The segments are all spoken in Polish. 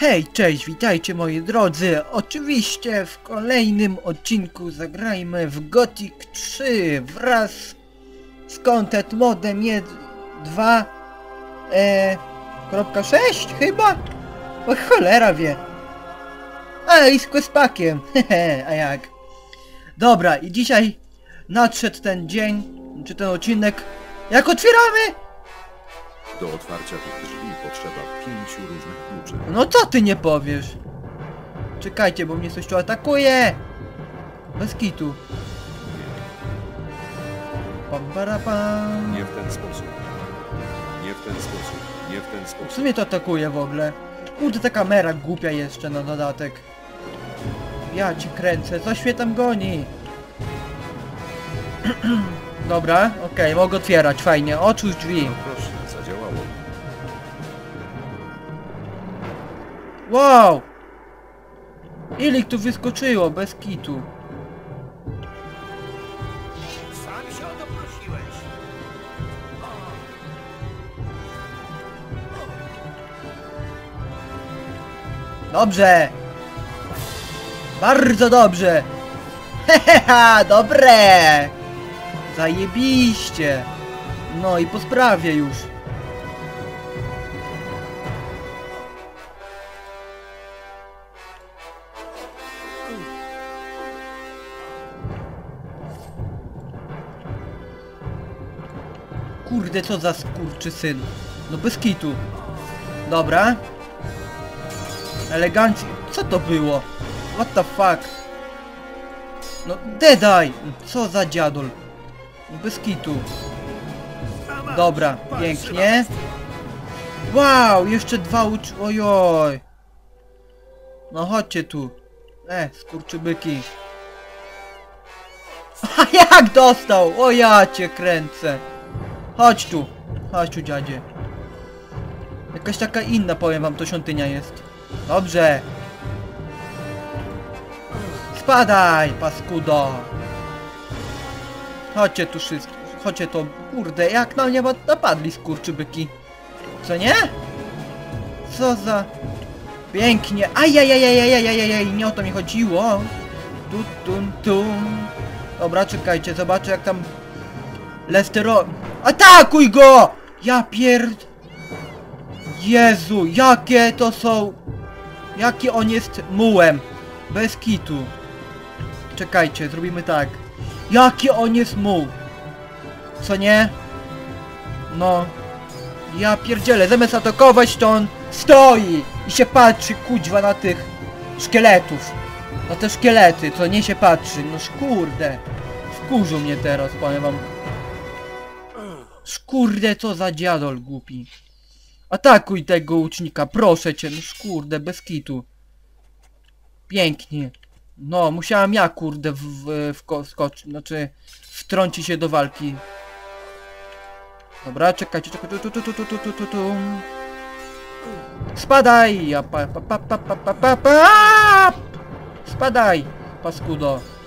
Hej, cześć, witajcie moi drodzy. Oczywiście w kolejnym odcinku zagrajmy w Gothic 3 wraz z Content Modem 2 e, kropka 6 chyba? O cholera wie. A i z Quespakiem, hehe, a jak? Dobra, i dzisiaj nadszedł ten dzień, czy ten odcinek. Jak otwieramy? Do otwarcia tych drzwi potrzeba pięciu różnych kluczy. No co ty nie powiesz? Czekajcie, bo mnie coś tu atakuje! Bez kitu. Pam, para, pam. Nie w ten sposób. Nie w ten sposób. Nie w ten W sposób. sumie to atakuje w ogóle. Kurde, ta kamera głupia jeszcze na dodatek. Ja cię kręcę, coś mnie tam goni. Dobra, okej, mogę otwierać, fajnie. Otwórz drzwi. No proszę, Wow! Ile tu wyskoczyło, bez kitu. Sam się o to prosiłeś. Dobrze! Bardzo dobrze! Heheha, dobre! Zajebiście! No i po sprawie już. Kurde, co za skurczy syn. No bez kitu. Dobra. Elegancji. Co to było? What the fuck? No, dedaj! Co za dziadol? No, Bez kitu. Dobra, pięknie. Wow, jeszcze dwa ucz... Ojoj. No chodźcie tu. E, skurczybyki. A jak dostał? O ja cię kręcę. Chodź tu. Chodź tu dziadzie. Jakaś taka inna, powiem wam, to świątynia jest. Dobrze. Spadaj, paskudo. Chodźcie tu wszyscy. Chodźcie to, kurde, jak na mnie napadli skurczybyki. Co nie? Co za... Pięknie. Ajajajajajajajajaj, nie o to mi chodziło. Tu, tu, tu. Dobra, czekajcie, zobaczę jak tam... Lestero... Atakuj go! Ja pierd... Jezu, jakie to są... Jaki on jest mułem. Bez kitu. Czekajcie, zrobimy tak. Jaki on jest muł. Co nie? No. Ja pierdzielę, zamiast atakować to on stoi i się patrzy kuźwa na tych szkieletów. Na te szkielety, co nie się patrzy. No szkurde. Wkurzył mnie teraz, powiem wam. Szkurde, co za dziadol głupi. Atakuj tego łucznika, proszę cię, no szkurde, bez kitu. Pięknie. No, musiałem ja, kurde, w, w wskoczyć, znaczy wtrącić się do walki. Dobra, czekajcie, czekajcie, tu, tu, tu, tu, tu, tu, tu, tu. Spadaj! Ja pa, pa, pa, pa, pa, pa, pa, pa. Spadaj, paskudo.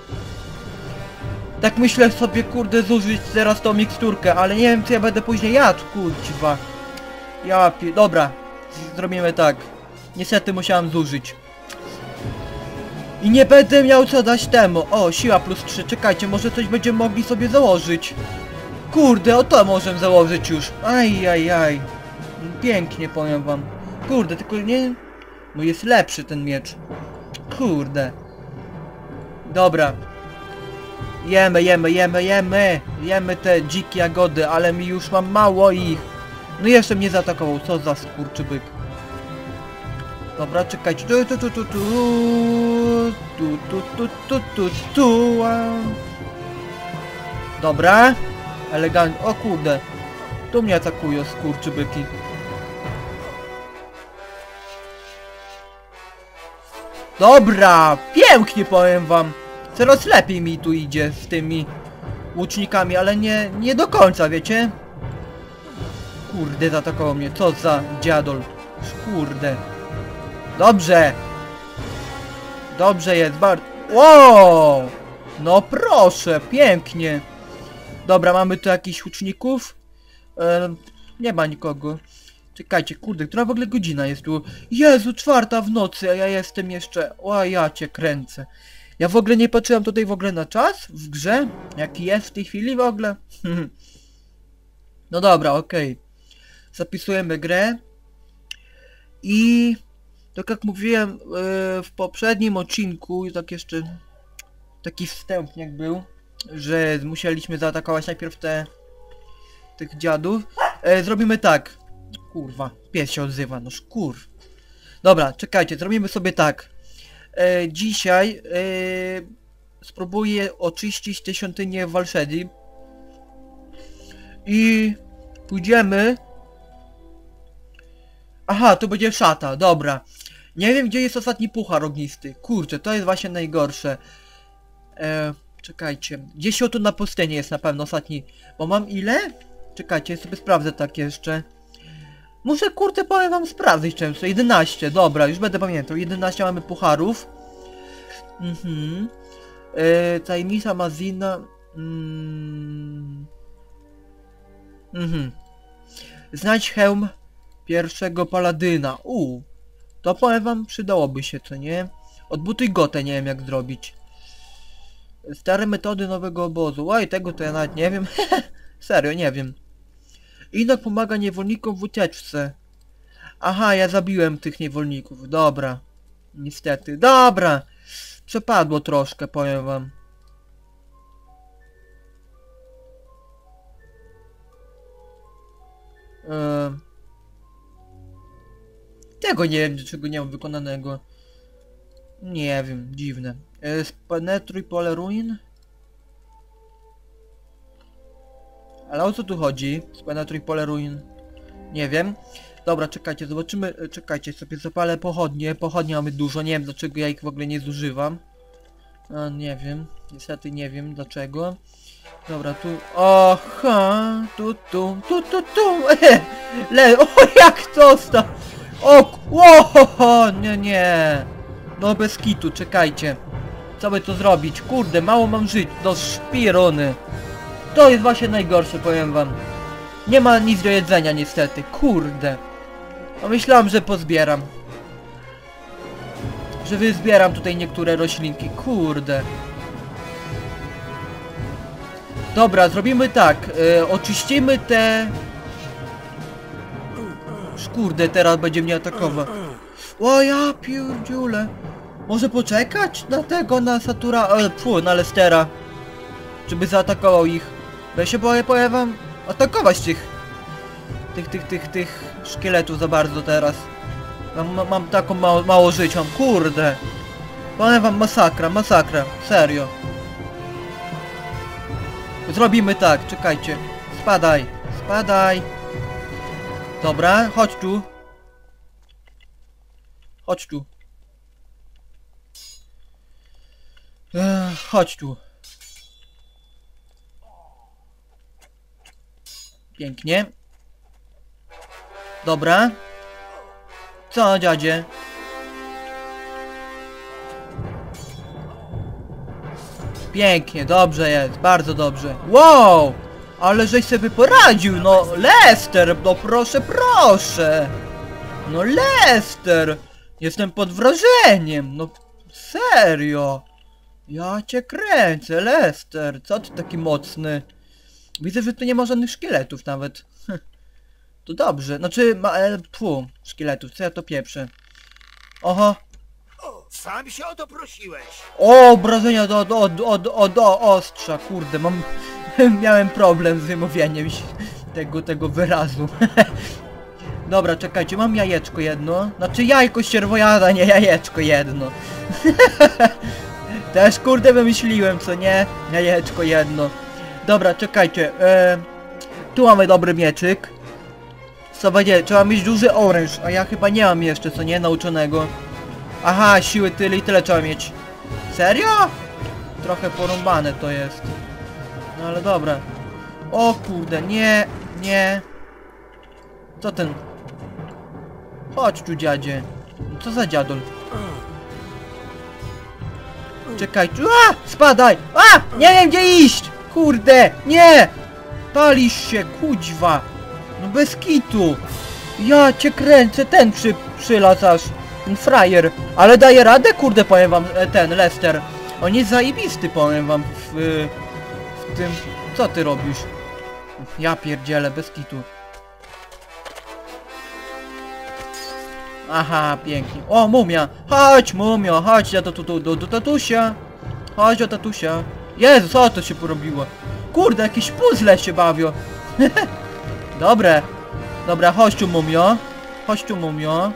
Tak myślę sobie, kurde, zużyć teraz tą miksturkę, ale nie wiem, co ja będę później jadł, kurczwa. Ja pi... Dobra, zrobimy tak. Niestety musiałem zużyć. I nie będę miał co dać temu. O, siła plus 3. Czekajcie, może coś będziemy mogli sobie założyć. Kurde, o to możemy założyć już. Aj, aj, aj. Pięknie, powiem wam. Kurde, tylko nie... No jest lepszy ten miecz. Kurde. Dobra. Jemy, jemy, jemy, jemy. Jemy te dzikie jagody, ale mi już mam mało ich. No jeszcze mnie zaatakował, co za skurczybyk. Dobra, czekajcie. Tu, tu, tu, tu, tu, tu, tu, tu, tu, tu, tu. Dobra. Elegant. O kurde. Tu mnie atakują skurczybyki. Dobra, pięknie powiem wam. Coraz lepiej mi tu idzie z tymi łucznikami, ale nie, nie do końca, wiecie? Kurde, zaatakował mnie. Co za dziadol. Kurde. Dobrze. Dobrze jest, bardzo... Wow! No proszę, pięknie. Dobra, mamy tu jakichś łuczników? E, nie ma nikogo. Czekajcie, kurde, która w ogóle godzina jest tu? Jezu, czwarta w nocy, a ja jestem jeszcze... O, ja cię kręcę. Ja w ogóle nie patrzyłem tutaj w ogóle na czas w grze? Jaki jest w tej chwili w ogóle? no dobra, okej. Zapisujemy grę. I... Tak jak mówiłem yy, w poprzednim odcinku, tak jeszcze... Taki wstępniak był, że musieliśmy zaatakować najpierw te... Tych dziadów. E, zrobimy tak. Kurwa, pies się odzywa, no szkur. Dobra, czekajcie, zrobimy sobie tak. E, dzisiaj e, spróbuję oczyścić tę świątynię w Walszedi. I pójdziemy... Aha, to będzie szata, dobra. Nie wiem gdzie jest ostatni puchar ognisty. Kurczę, to jest właśnie najgorsze. E, czekajcie. Gdzieś o tu na pustyni jest na pewno ostatni. Bo mam ile? Czekajcie, sobie sprawdzę tak jeszcze. Muszę kurde powiem wam sprawdzić często. 11, dobra, już będę pamiętał. 11 mamy pucharów. Mhm. E, tajemnica Mazina. Mm. Mhm. Znajdź hełm pierwszego paladyna. U. To powiem wam przydałoby się, co nie? Odbutuj gotę, nie wiem jak zrobić. Stare metody nowego obozu. Oj, tego to ja nawet nie wiem. Serio, nie wiem. Inok pomaga niewolnikom w ucieczce. Aha, ja zabiłem tych niewolników. Dobra. Niestety. Dobra. Przepadło troszkę, powiem wam. Eee... Tego nie wiem, dlaczego nie mam wykonanego. Nie wiem, dziwne. E, spenetruj pole ruin? Ale o co tu chodzi? Spenetruj pole ruin. Nie wiem. Dobra, czekajcie, zobaczymy. e, Czekajcie, sobie zapalę pochodnie. Pochodnie mamy dużo, nie wiem dlaczego ja ich w ogóle nie zużywam. A, nie wiem. Niestety nie wiem dlaczego. Dobra, tu... Oha! Tu, tu, tu, tu, tu! Le... O, jak to sta... O, k- o, nie, nie. No bez kitu, czekajcie. Co by tu zrobić? Kurde, mało mam żyć. Do szpirony. To jest właśnie najgorsze, powiem wam. Nie ma nic do jedzenia niestety. Kurde. No myślałem, że pozbieram. Że wyzbieram tutaj niektóre roślinki. Kurde. Dobra, zrobimy tak. Y, oczyścimy te... Kurde, teraz będzie mnie atakował. O ja pierdziule. Może poczekać na tego, na Satura... E, pfu, na Lestera. Żeby zaatakował ich. Bo ja się boję, powiem wam, atakować tych... Tych, tych, tych, tych szkieletów za bardzo teraz. Mam, mam, taką mało, mało żyć, mam kurde. Powiem wam, masakra, masakra, serio. Zrobimy tak, czekajcie. Spadaj, spadaj. Dobra, chodź tu. Chodź tu. Ech, chodź tu. Pięknie. Dobra. Co, dziadzie? Pięknie, dobrze jest, bardzo dobrze. Wow! Ale żeś sobie poradził, no Lester, no proszę, proszę. No Lester! Jestem pod wrażeniem, no serio. Ja cię kręcę, Lester, co ty taki mocny? Widzę, że tu nie ma żadnych szkieletów nawet. Hm. To dobrze, znaczy, ma, e, tfu, szkieletów, co ja to pieprzę. Oho, O, sam się o to prosiłeś. o, obrażenia do, do, do, do, do ostrza, kurde, mam... Miałem problem z wymówieniem tego, tego wyrazu. Dobra, czekajcie, mam jajeczko jedno. Znaczy jajko ścierwojada, nie jajeczko jedno. Też kurde wymyśliłem, co nie? Jajeczko jedno. Dobra, czekajcie. E, tu mamy dobry mieczyk. Co będzie? Trzeba mieć duży oręż, a ja chyba nie mam jeszcze, co nie? Nauczonego. Aha, siły tyle i tyle trzeba mieć. Serio? Trochę porąbane to jest. No ale dobra. O kurde, nie, nie. Co ten? Chodź tu dziadzie. Co za dziadol? Czekaj, a! Spadaj! A! Nie wiem gdzie iść! Kurde! Nie! Palisz się, kuźwa! No bez kitu! Ja cię kręcę, ten przy, przylazł aż. Ten frajer. Ale daje radę, kurde, powiem wam, e, ten Lester. On jest zajebisty, powiem wam, w, w tym... Co ty robisz? Ja pierdzielę, bez kitu. Aha, pięknie. O, mumia! Chodź, mumio, chodź do, do, do, do, do tatusia. Chodź do tatusia. Jezu, co to się porobiło? Kurde, jakieś puzzle się bawią. Dobre. Dobra, chodź tu, mumio. Chodź tu, mumio.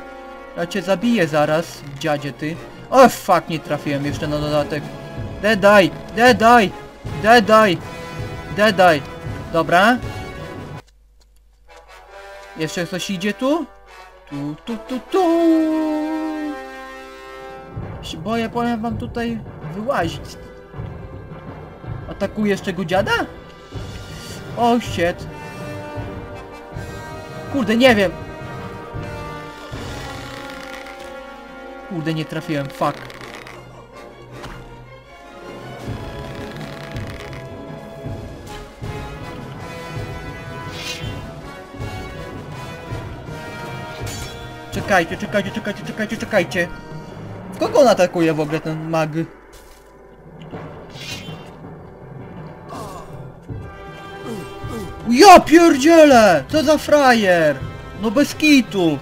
Ja cię zabiję zaraz, dziadzie ty. O, fuck, nie trafiłem jeszcze na dodatek. Dedaj, dedaj, dedaj, dedaj. Dobra. Jeszcze coś idzie tu? Tu, tu, tu, tu. Boję, powiem wam tutaj wyłazić. Atakuje jeszcze dziada? O, shit. Kurde, nie wiem. Kurde, nie trafiłem, fuck. Czekajcie, czekajcie, czekajcie, czekajcie, czekajcie. W kogo on atakuje w ogóle ten mag? Ja pierdzielę! Co za frajer! No bez kitu!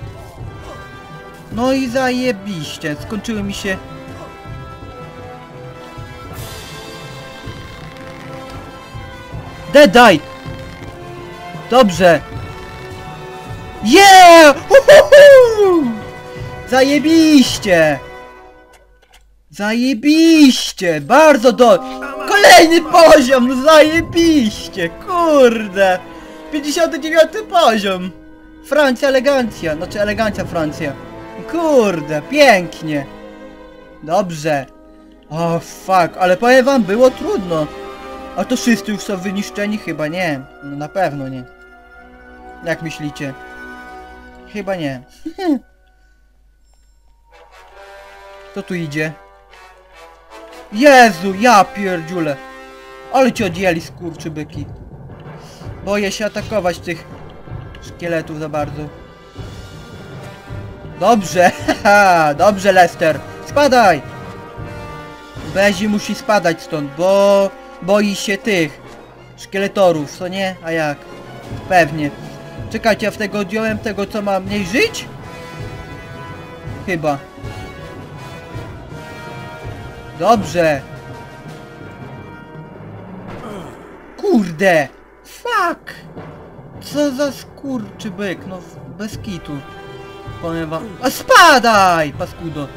No i zajebiście, skończyły mi się... Deadeye! Dobrze! Yeah! Uhuhu! Zajebiście! Zajebiście! Bardzo do... Kolejny poziom! Zajebiście! Kurde! 59 poziom! Francja elegancja! Znaczy elegancja Francja. Kurde, pięknie! Dobrze. O fuck, ale powiem wam, było trudno. A to wszyscy już są wyniszczeni? Chyba nie. No na pewno nie. Jak myślicie? Chyba nie. Kto tu idzie? Jezu, ja pierdziule. Ale cię odjęli skurczybyki. Boję się atakować tych szkieletów za bardzo. Dobrze, haha, dobrze Lester. Spadaj! Bezi musi spadać stąd, bo boi się tych szkieletorów, co nie? A jak? Pewnie. Czekajcie, ja w tego odjąłem tego, co ma mniej żyć? Chyba. Dobrze. Kurde! Fuck! Co za skurczy byk, no bez kitu. Powiem wam... A spadaj! Paskudo.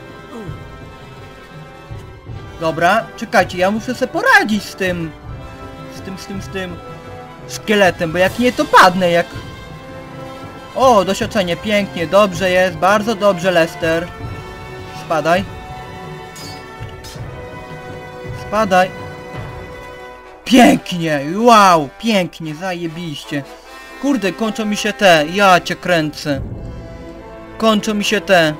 Dobra, czekajcie, ja muszę sobie poradzić z tym... Z tym, z tym, z tym... Szkieletem, bo jak nie to padnę, jak... O, doświadczenie, pięknie, dobrze jest, bardzo dobrze Lester. Spadaj. Spadaj. Pięknie, wow, pięknie, zajebiście. Kurde, kończą mi się te, ja cię kręcę. Kończą mi się te.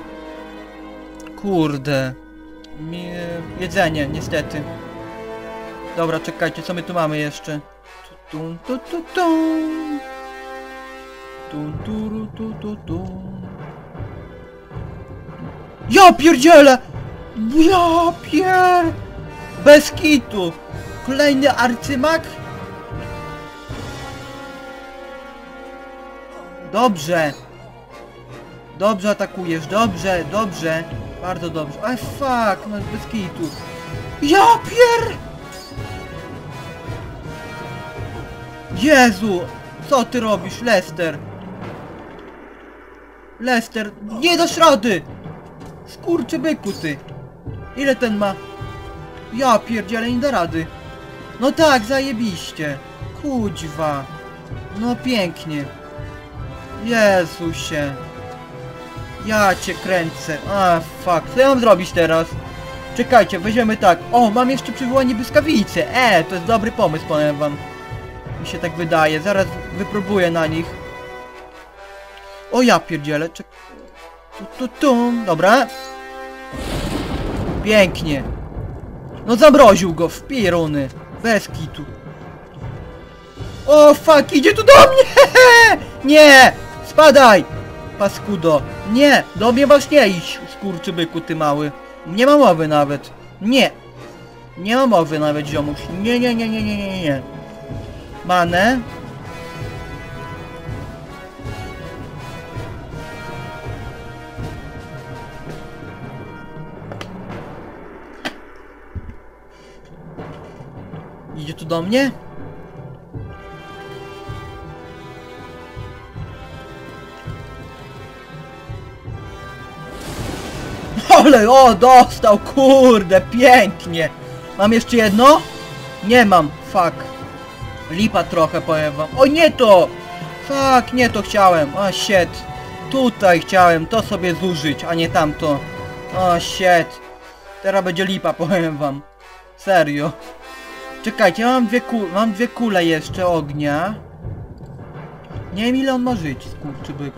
Kurde. Mi... Jedzenie, niestety. Dobra, czekajcie, co my tu mamy jeszcze? Tu, tu, tu, tu. Tu, tu, tu, tu, tu. Ja pierdzielę! Ja pier... Bez kitu! Kolejny arcymak? Dobrze. Dobrze atakujesz, dobrze, dobrze. Bardzo dobrze. Aj fuck, no bez kitu. Ja pier... Jezu! Co ty robisz, Lester? Lester, nie dasz rady! Skurczy byku ty! Ile ten ma? Ja pierdzielę, nie da rady. No tak, zajebiście. Kuźwa. No pięknie. Jezusie. Ja cię kręcę. A, fuck. Co ja mam zrobić teraz? Czekajcie, weźmiemy tak. O, mam jeszcze przywołanie błyskawicy. E, to jest dobry pomysł, powiem wam. Mi się tak wydaje. Zaraz wypróbuję na nich. O, ja pierdzielę. Czek... Tu, tu, tu. Dobra. Pięknie. No zamroził go w pieruny. Bez kitu. O fuck, idzie tu do mnie! Nie! Spadaj! Paskudo. Nie! Do mnie masz nie iść, skurczybyku ty mały. Nie ma mowy nawet. Nie. Nie ma mowy nawet, ziomuś. Nie, nie, nie, nie, nie, nie, nie. Manę. Idzie tu do mnie? Ale o, dostał, kurde, pięknie. Mam jeszcze jedno? Nie mam, fuck. Lipa trochę, powiem wam. O, nie to! Fuck, nie to chciałem. O, shit. Tutaj chciałem to sobie zużyć, a nie tamto. O, shit. Teraz będzie lipa, powiem wam. Serio. Czekajcie, mam dwie, ku mam dwie kule jeszcze ognia. Nie wiem ile on ma żyć, skurczybyk.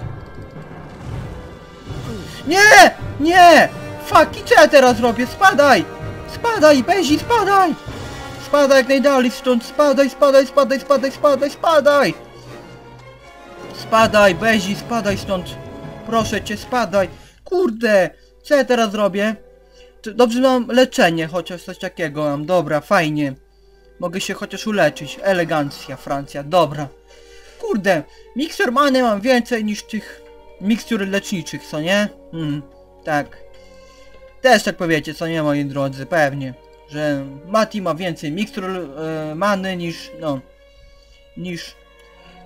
Nie! Nie! Fuck, i co ja teraz robię? Spadaj! Spadaj, Bezi, spadaj! Spadaj jak najdalej stąd, spadaj, spadaj, spadaj, spadaj, spadaj, spadaj! Spadaj, Bezi, spadaj stąd! Proszę cię, spadaj! Kurde! Co ja teraz robię? Dobrze mam leczenie, chociaż coś takiego mam. Dobra, fajnie. Mogę się chociaż uleczyć. Elegancja, Francja, dobra. Kurde, mikstur many mam więcej niż tych mikstur leczniczych, co nie? Hmm, tak. Też tak powiecie, co nie, moi drodzy, pewnie. Że Mati ma więcej mikstur e, many niż, no... Niż...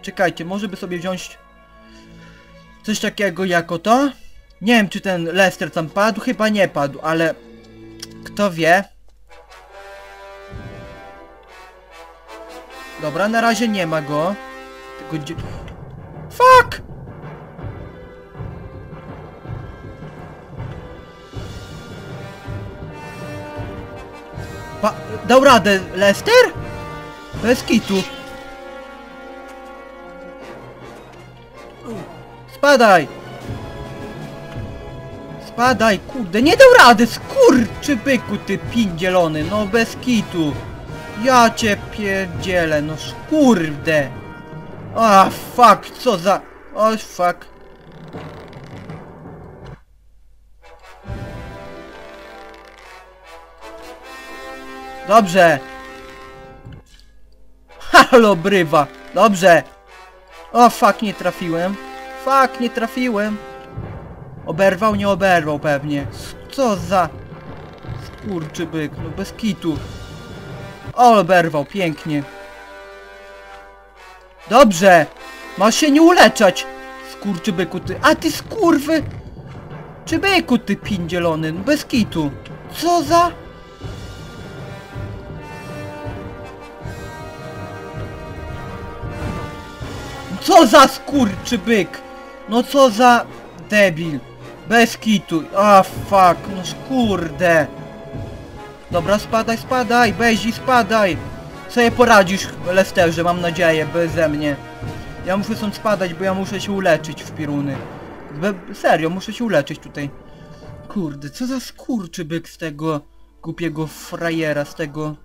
Czekajcie, może by sobie wziąć... Coś takiego jako to? Nie wiem, czy ten Lester tam padł, chyba nie padł, ale... Kto wie? Dobra, na razie nie ma go. Tylko gdzie... Fuck! Pa... Dał radę, Lester? Bez kitu. Spadaj! Spadaj, kurde, nie dał rady, skurczy byku, ty pindzielony, no bez kitu. Ja cię pierdzielę, no kurde. A, fuck, co za... O, fuck. Dobrze. Halo, brywa. Dobrze. O, fuck, nie trafiłem. Fuck, nie trafiłem. Oberwał, nie oberwał pewnie. Co za... Skurczybyk, no bez kitu. Oberwał, pięknie. Dobrze! Masz się nie uleczać! Skurczybyku ty... A ty skurwy! Czy byku ty pindzielony? Bez kitu. Co za... Co za skurczybyk! No co za debil! Bez kitu! A fuck, no kurde! Dobra, spadaj, spadaj! Bezi, spadaj! Sobie poradzisz, Lesterze, mam nadzieję, beze mnie. Ja muszę stąd spadać, bo ja muszę się uleczyć w piruny. Be serio, muszę się uleczyć tutaj. Kurde, co za skurczybyk z tego głupiego frajera, z tego...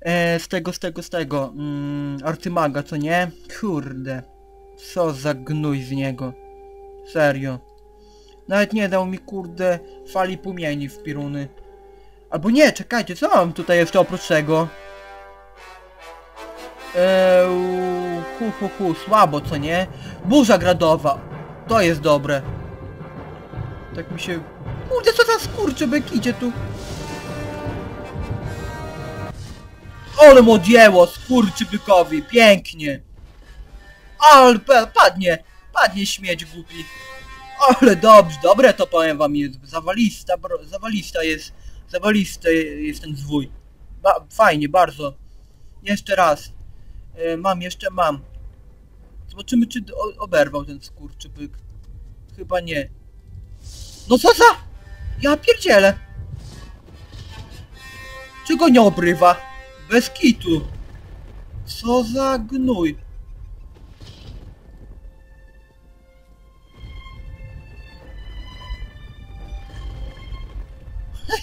E, z tego, z tego, z tego, mm, Artymaga, co nie? Kurde. Co za gnój z niego. Serio. Nawet nie dał mi, kurde, fali płomieni w piruny. Albo nie, czekajcie, co mam tutaj jeszcze oprócz tego? Eee, hu, hu, hu, słabo, co nie? Burza gradowa. To jest dobre. Tak mi się... Kurde, co za skurczybyk idzie tu? Ale mu odjęło skurczybykowi, pięknie. Ale pa- padnie, padnie śmieć głupi. Ale dobrze, dobre to powiem wam jest, zawalista, bro, zawalista jest, zawalista jest ten zwój. Ba fajnie, bardzo. Jeszcze raz. E, mam, jeszcze mam. Zobaczymy czy oberwał ten skurczybyk. Chyba nie. No co za... Ja pierdzielę. Czy go nie obrywa? Bez kitu. Co za gnój.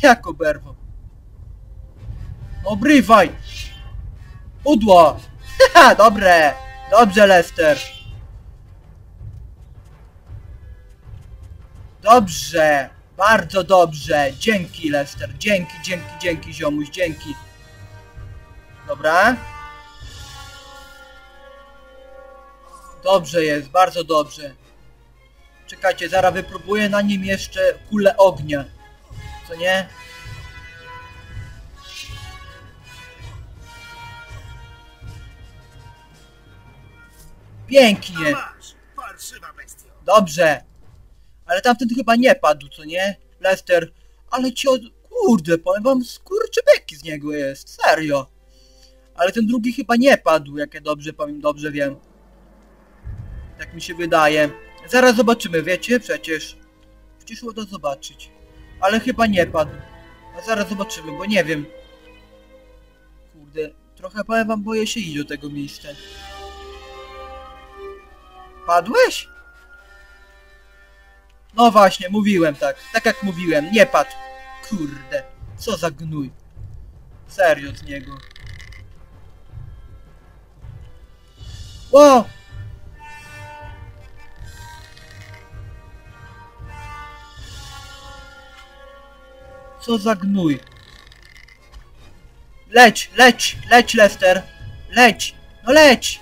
Jak oberwał? Obrywaj! Udło! Haha, dobre! Dobrze, Lester! Dobrze, bardzo dobrze. Dzięki Lester, dzięki, dzięki, dzięki ziomuś, dzięki. Dobra. Dobrze jest, bardzo dobrze. Czekajcie, zaraz wypróbuję na nim jeszcze kulę ognia. Co nie? Pięknie. Dobrze. Ale tamten chyba nie padł, co nie? Lester. Ale ci od... Kurde, powiem wam, skurczybeki z niego jest. Serio. Ale ten drugi chyba nie padł, jak ja dobrze powiem, dobrze wiem. Tak mi się wydaje. Zaraz zobaczymy, wiecie? Przecież. Przecież uda zobaczyć. Ale chyba nie padł. A zaraz zobaczymy, bo nie wiem. Kurde, trochę powiem wam, boję się iść do tego miejsca. Padłeś? No właśnie, mówiłem tak. Tak jak mówiłem, nie padł. Kurde, co za gnój. Serio z niego. Wow! Co za gnój. Leć, leć, leć Lester. Leć, no leć.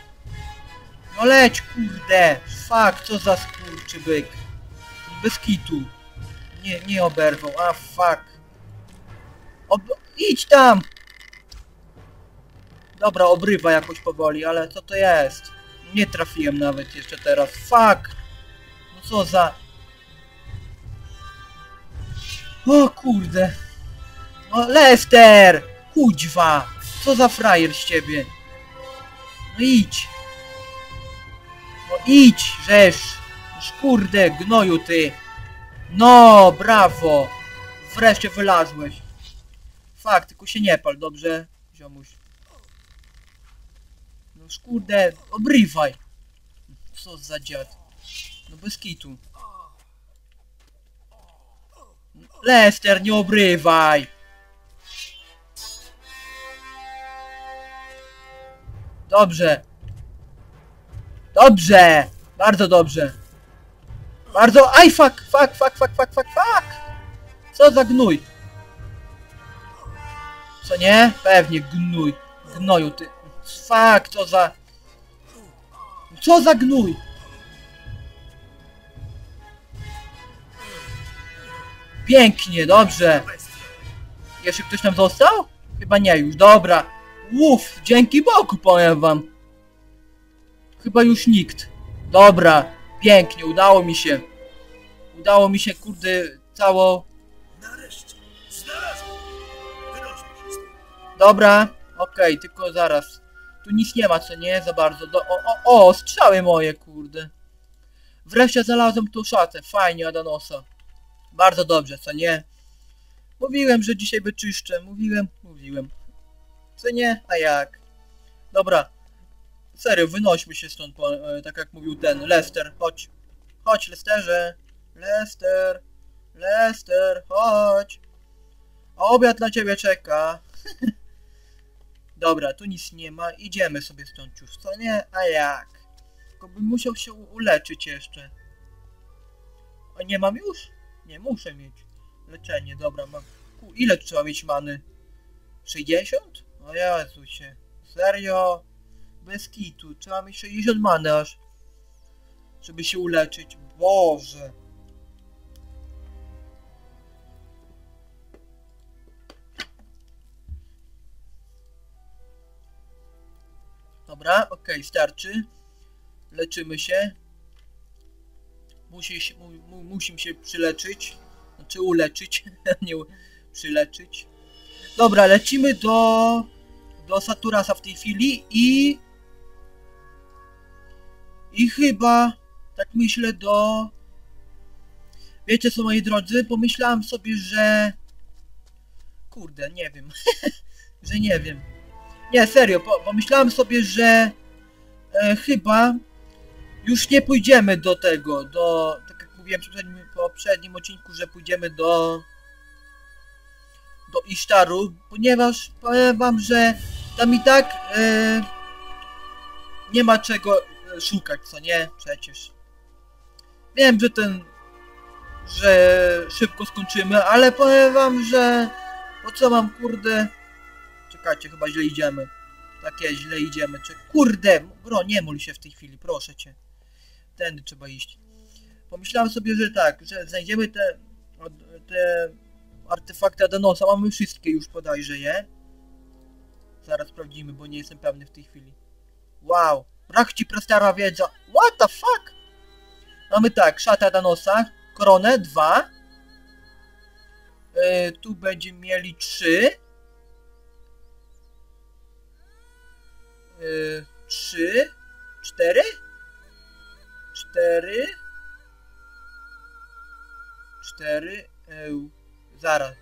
No leć, kurde. Fuck, co za skurczybyk. Bez kitu. Nie, nie oberwał. A, fuck. Ob idź tam! Dobra, obrywa jakoś powoli, ale co to jest? Nie trafiłem nawet jeszcze teraz. Fuck! No co za... O kurde. No Lester! Kuźwa! Co za frajer z ciebie? No idź! No idź, żeż! Już Kurde, gnoju ty! No, brawo! Wreszcie wylazłeś. Fakt, tylko się nie pal, dobrze? Ziomuś. No kurde, obrywaj! Co za dziad? No bez kitu. Lester, nie obrywaj! Dobrze. Dobrze! Bardzo dobrze. Bardzo... Aj, fuck, fuck, fuck, fuck, fuck, fuck, fuck! Co za gnój? Co nie? Pewnie gnój. Gnoju ty. Fuck, co za... Co za gnój? Pięknie, dobrze. Jeszcze ktoś nam został? Chyba nie już, dobra. Uff, dzięki Bogu powiem wam. Chyba już nikt. Dobra, pięknie, udało mi się. Udało mi się, kurde, całą... Nareszcie. Znalazłem. Dobra, okej, tylko zaraz. Tu nic nie ma, co nie? Za bardzo. Do... O, o, o, strzały moje, kurde. Wreszcie znalazłem tą szatę. Fajnie, Adanosa. Bardzo dobrze, co nie? Mówiłem, że dzisiaj wyczyszczę. Mówiłem, mówiłem. Co nie? A jak? Dobra. Serio, wynośmy się stąd, po, e, tak jak mówił ten. Lester, chodź. Chodź, Lesterze. Lester. Lester, chodź. Obiad na ciebie czeka. Dobra, tu nic nie ma. Idziemy sobie stąd już, co nie? A jak? Tylko bym musiał się uleczyć jeszcze. A nie mam już? Nie, muszę mieć. Leczenie, dobra, mam. Ku, ile trzeba mieć many? 60? O Jezusie. Serio? Bez kitu. Trzeba mieć 60 many aż. Żeby się uleczyć. Boże. Dobra, okej, starczy. Leczymy się. Musi się, mu, mu, się przyleczyć. Znaczy uleczyć, nie przyleczyć. Dobra, lecimy do do Saturasa w tej chwili i i chyba tak myślę do wiecie co moi drodzy, pomyślałem sobie, że kurde, nie wiem, że nie wiem. Nie, serio, po, pomyślałem sobie, że e, chyba już nie pójdziemy do tego, do, tak jak mówiłem w poprzednim, poprzednim odcinku, że pójdziemy do do Isztaru, ponieważ powiem wam, że tam i tak e, nie ma czego e, szukać, co nie? Przecież. Wiem, że ten że szybko skończymy, ale powiem wam, że po co mam kurde... Czekajcie, chyba źle idziemy. Takie źle idziemy. Czy... Kurde, bro, nie mól się w tej chwili, proszę cię. Tędy trzeba iść. Pomyślałem sobie, że tak, że znajdziemy te, te artefakty Adenosa. Mamy wszystkie już bodajże, je? Zaraz sprawdzimy, bo nie jestem pewny w tej chwili. Wow, brak ci prastara wiedza. What the fuck? Mamy tak, szatę Adanosa, koronę, dwa. Yy, tu będziemy mieli trzy. Yy, trzy. Cztery? Cztery. Cztery. Eł. Zaraz.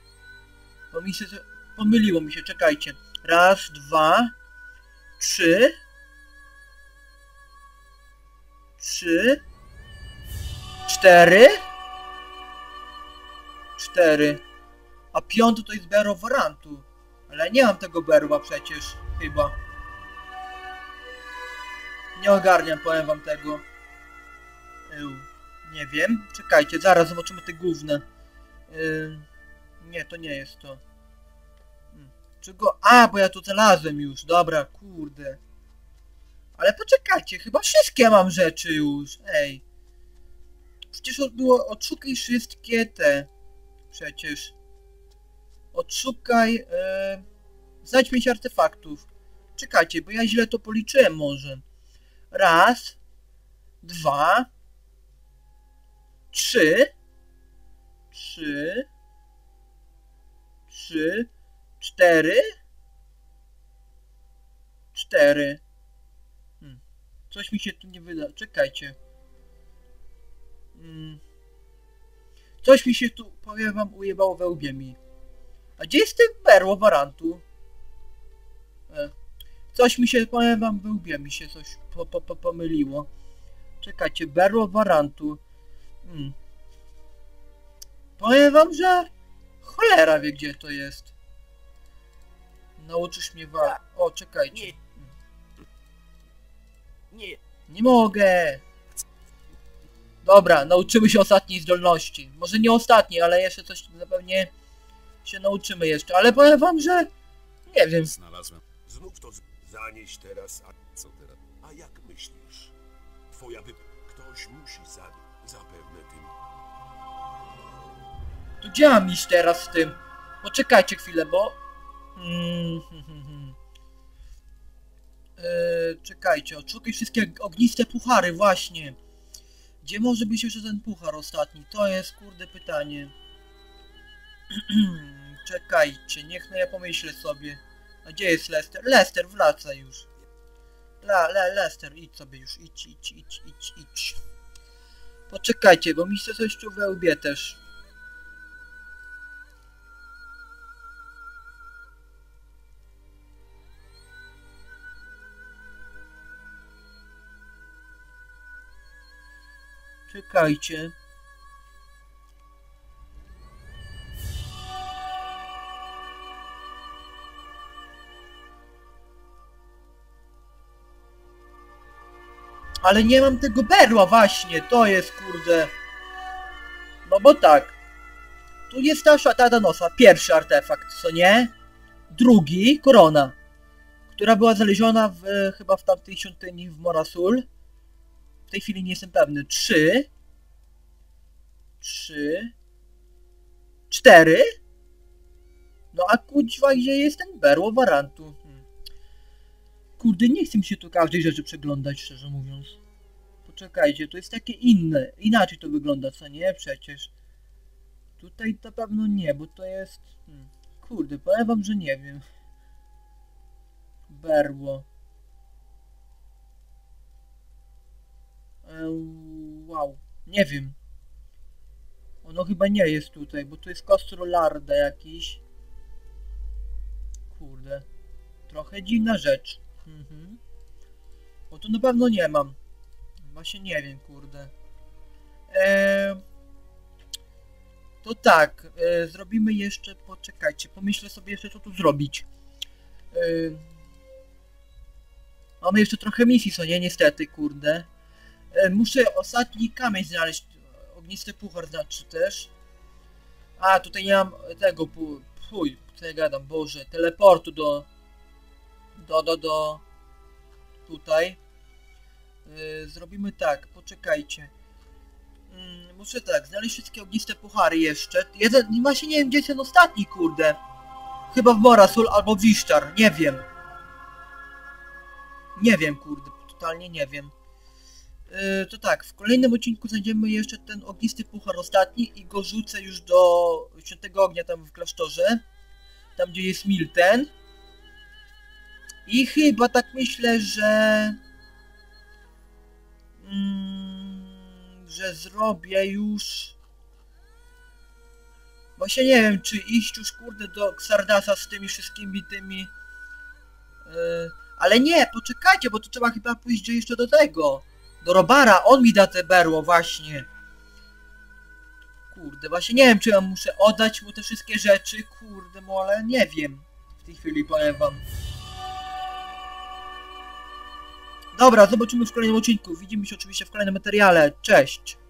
Bo mi się... Pomyliło mi się, czekajcie. Raz, dwa, trzy. Trzy. Cztery. Cztery. A piąty to jest berło warantu. Ale nie mam tego berła przecież. Chyba. Nie ogarniam, powiem wam tego. Eł, nie wiem. Czekajcie, zaraz zobaczymy te główne. Yy, nie, to nie jest to. Hmm. Czego? A, bo ja tu znalazłem już. Dobra, kurde. Ale poczekajcie, chyba wszystkie mam rzeczy już. Ej. Przecież było odszukaj wszystkie te. Przecież. Odszukaj. E... Znajdź pięć artefaktów. Czekajcie, bo ja źle to policzyłem może. Raz. Dwa. Trzy. Trzy. Trzy. Cztery. Cztery. Hmm. Coś mi się tu nie wyda. Czekajcie. Mm. Coś mi się tu, powiem wam, ujebało we łbie mi. A gdzie jest ten berło warantu? E. Coś mi się, powiem wam, we łbie mi się coś po, po, po, pomyliło. Czekajcie, berło warantu. Hmm. Powiem wam, że cholera wie gdzie to jest. Nauczysz mnie wa... O, czekajcie. Nie. Nie, Nie mogę! Dobra, nauczymy się ostatniej zdolności. Może nie ostatniej, ale jeszcze coś zapewne się nauczymy jeszcze. Ale powiem wam, że nie wiem. Znalazłem. znów to z- zanieś teraz, a, Co teraz? a jak myślisz? Twoja wyp... Ktoś musi zabić. Zapewne tym. Tu gdzie mam iść teraz z tym? Poczekajcie chwilę, bo... Mm. Eee, czekajcie, odszukaj wszystkie ogniste puchary, właśnie. Gdzie może być jeszcze ten puchar ostatni? To jest, kurde, pytanie. czekajcie, niech no ja pomyślę sobie. A gdzie jest Lester? Lester, wraca już. La, le, Lester, idź sobie już, idź, idź, idź, idź, idź. Poczekajcie, bo mi się coś tu we łbie też. Czekajcie. Ale nie mam tego berła właśnie, to jest kurde. No bo tak. Tu jest ta szata Danosa, pierwszy artefakt, co nie? Drugi, korona. Która była znaleziona w, chyba w tamtej świątyni w Morasul. W tej chwili nie jestem pewny. Trzy. Trzy. Cztery. No a kuźwa, gdzie jest ten berło warantu? Hmm. Kurde, nie chcę mi się tu każdej rzeczy przeglądać, szczerze mówiąc. Poczekajcie, to jest takie inne. Inaczej to wygląda, co nie? Przecież. Tutaj na pewno nie, bo to jest... Hmm. Kurde, powiem wam, że nie wiem. Berło. Eee, wow, nie wiem. Ono chyba nie jest tutaj, bo tu jest Kostrolarda jakiś. Kurde. Trochę dziwna rzecz. Mhm. Bo tu na pewno nie mam. Właśnie nie wiem, kurde. Eee, to tak, e, zrobimy jeszcze, poczekajcie, pomyślę sobie jeszcze co tu zrobić. Eee, mamy jeszcze trochę misji, co nie? Niestety, kurde. E, muszę ostatni kamień znaleźć ognisty puchar znaczy też. A, tutaj nie mam tego, fuj, co ja gadam, boże, teleportu do... Do, do, do... Tutaj. Yy, zrobimy tak, poczekajcie. Mm, muszę tak, znaleźć wszystkie ogniste puchary jeszcze. Jeden, właśnie nie wiem gdzie jest ten ostatni, kurde. Chyba w Morasul albo w Wiszczar, nie wiem. Nie wiem, kurde, totalnie nie wiem. Yy, to tak, w kolejnym odcinku znajdziemy jeszcze ten ognisty puchar ostatni i go rzucę już do świętego ognia tam w klasztorze. Tam gdzie jest Milten. I chyba tak myślę, że... Mm, że zrobię już... Właśnie nie wiem, czy iść już kurde do Xardasa z tymi wszystkimi tymi... Yy, ale nie, poczekajcie, bo to trzeba chyba pójść jeszcze do tego. Do Robara, on mi da te berło, właśnie. Kurde, właśnie nie wiem, czy ja muszę oddać mu te wszystkie rzeczy, kurde, mole, nie wiem. W tej chwili powiem wam. Dobra, zobaczymy w kolejnym odcinku. Widzimy się oczywiście w kolejnym materiale. Cześć!